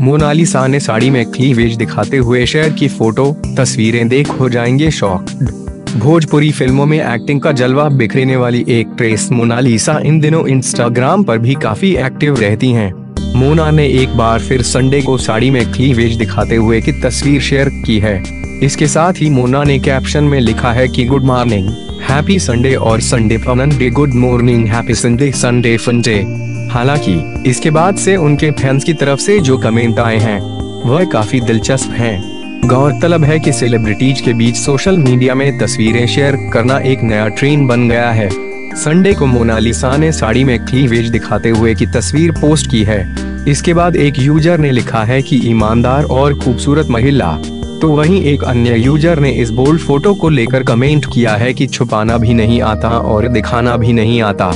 Mona Lisa ने साड़ी में cleavage दिखाते हुए शेयर की फ़ोटो तस्वीरें देख हो जाएँगे शौक भोजपुरी फ़िल्मों में एक्टिंग का जलवा बिखरेने वाली एक ट्रेस मोनालिसा इन दिनों इंस्टाग्राम पर भी काफ़ी एक्टिव रहती हैं। मोना ने एक बार फिर संडे को साड़ी में क्लीवेज दिखाते हुए की तस्वीर शेयर की है। इसके साथ ही मोना ने कैप्शन में लिखा है कि गुड मॉर्निंग हैप्पी संडे और Sunday day good morning happy Sunday Sunday fun day हालाँकि, इसके बाद से उनके फैंस की तरफ़ से जो कमेंट आए हैं, वह काफ़ी दिलचस्प हैं। गौरतलब है कि सेलिब्रिटीज के बीच सोशल मीडिया में तस्वीरें शेयर करना एक नया ट्रेंड बन गया है। संडे को मोनालिसा ने साड़ी में क्लीवेज दिखाते हुए की तस्वीर पोस्ट की है। इसके बाद एक यूज़र ने लिखा है कि ईमानदार और खूबसूरत महिला। तो वहीं एक अन्य यूज़र ने इस बोल्ड फ़ोटो को लेकर कमेंट किया है कि छुपाना भी नहीं आता और दिखाना भी नहीं आता।